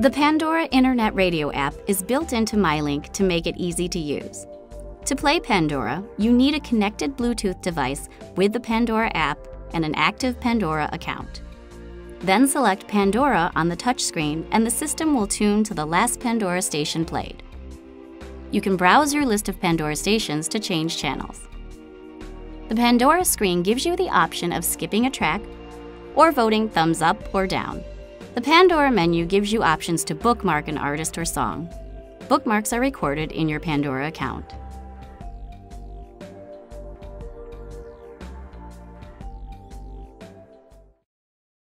The Pandora Internet Radio app is built into MyLink to make it easy to use. To play Pandora, you need a connected Bluetooth device with the Pandora app and an active Pandora account. Then select Pandora on the touchscreen and the system will tune to the last Pandora station played. You can browse your list of Pandora stations to change channels. The Pandora screen gives you the option of skipping a track or voting thumbs up or down. The Pandora menu gives you options to bookmark an artist or song. Bookmarks are recorded in your Pandora account.